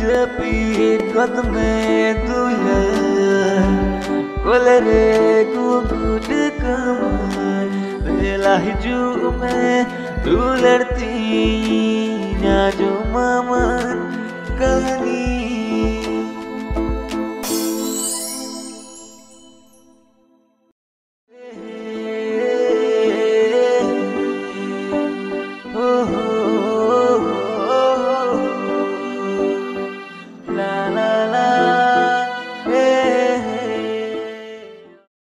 तुझे पिए कद में दुल्हन कोलरे गुगुड कमान बेला हिजू में दुलड़ती ना जो मामन कहानी।